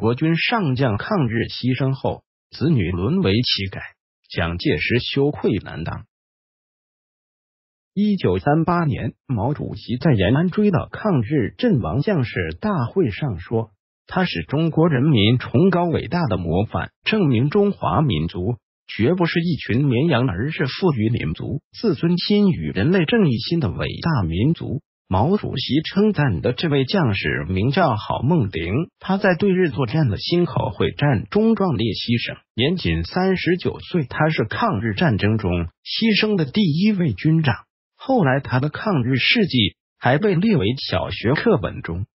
国军上将抗日牺牲后，子女沦为乞丐，蒋介石羞愧难当。一九三八年，毛主席在延安追悼抗日阵亡将士大会上说：“他是中国人民崇高伟大的模范，证明中华民族绝不是一群绵羊，而是富于民族自尊心与人类正义心的伟大民族。”毛主席称赞的这位将士名叫郝梦龄，他在对日作战的忻口会战中壮烈牺牲，年仅三十九岁。他是抗日战争中牺牲的第一位军长。后来，他的抗日事迹还被列为小学课本中。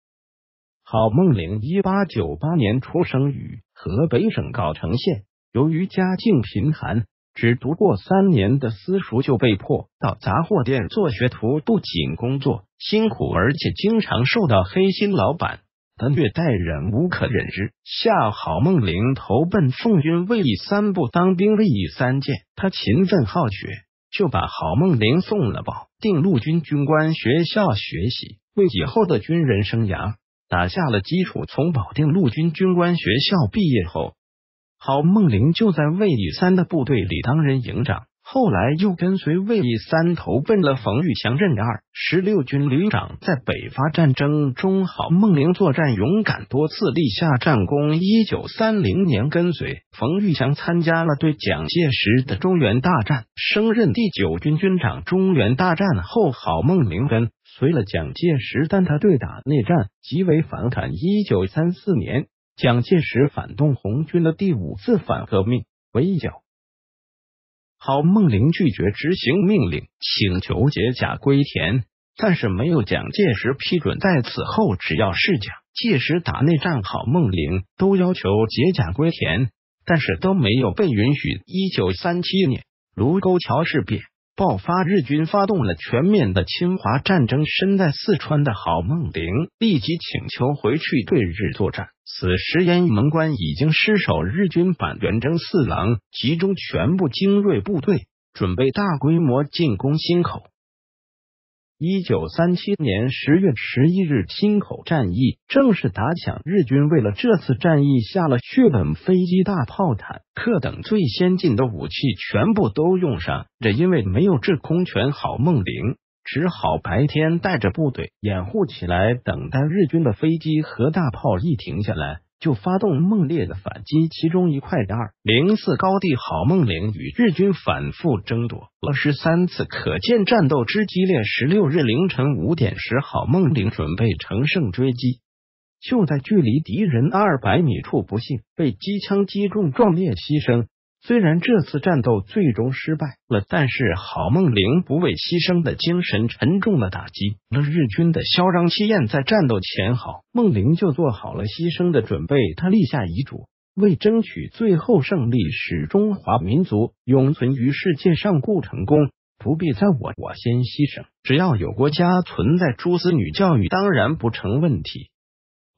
郝梦龄一八九八年出生于河北省藁城县，由于家境贫寒。只读过三年的私塾，就被迫到杂货店做学徒，不仅工作辛苦，而且经常受到黑心老板的虐待，忍无可忍之下，郝梦龄投奔奉军卫立三部当兵，卫立三届。他勤奋好学，就把郝梦龄送了保定陆军军官学校学习，为以后的军人生涯打下了基础。从保定陆军军官学校毕业后。郝梦龄就在卫立三的部队里担任营长，后来又跟随卫立三投奔了冯玉祥任二十六军旅长。在北伐战争中，郝梦龄作战勇敢，多次立下战功。一九三零年，跟随冯玉祥参加了对蒋介石的中原大战，升任第九军军长。中原大战后，郝梦龄跟随了蒋介石，但他对打内战极为反感。一九三四年。蒋介石反动红军的第五次反革命围剿，郝梦龄拒绝执行命令，请求解甲归田，但是没有蒋介石批准。在此后，只要是蒋介石打内战，郝梦龄都要求解甲归田，但是都没有被允许。一九三七年，卢沟桥事变。爆发，日军发动了全面的侵华战争。身在四川的郝梦龄立即请求回去对日作战。此时，雁门关已经失守，日军板垣征四郎集中全部精锐部队，准备大规模进攻忻口。一九三七年十月十一日，忻口战役正式打响。日军为了这次战役下了血本，飞机、大炮、坦克等最先进的武器全部都用上。这因为没有制空权，郝梦龄只好白天带着部队掩护起来，等待日军的飞机和大炮一停下来。就发动猛烈的反击，其中一块二零四高地，郝梦岭与日军反复争夺了十三次，可见战斗之激烈。十六日凌晨五点时，郝梦岭准备乘胜追击，就在距离敌人二百米处，不幸被机枪击中，壮烈牺牲。虽然这次战斗最终失败了，但是郝梦龄不畏牺牲的精神沉重的打击了日军的嚣张气焰。在战斗前，郝梦龄就做好了牺牲的准备。他立下遗嘱，为争取最后胜利，使中华民族永存于世界上，故成功不必在我，我先牺牲。只要有国家存在，诸子女教育当然不成问题。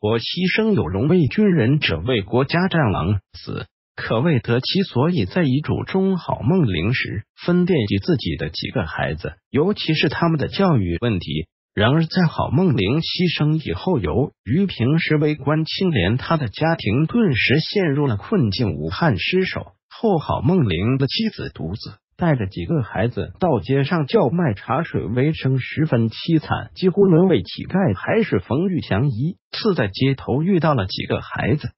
我牺牲有荣，为军人者为国家战狼死。可谓得其所以在遗嘱中，郝梦龄时分惦记自己的几个孩子，尤其是他们的教育问题。然而，在郝梦龄牺牲以后，由于平时为官清廉，他的家庭顿时陷入了困境。武汉失守后，郝梦龄的妻子独自带着几个孩子到街上叫卖茶水为生，十分凄惨，几乎沦为乞丐。还是冯玉祥一次在街头遇到了几个孩子。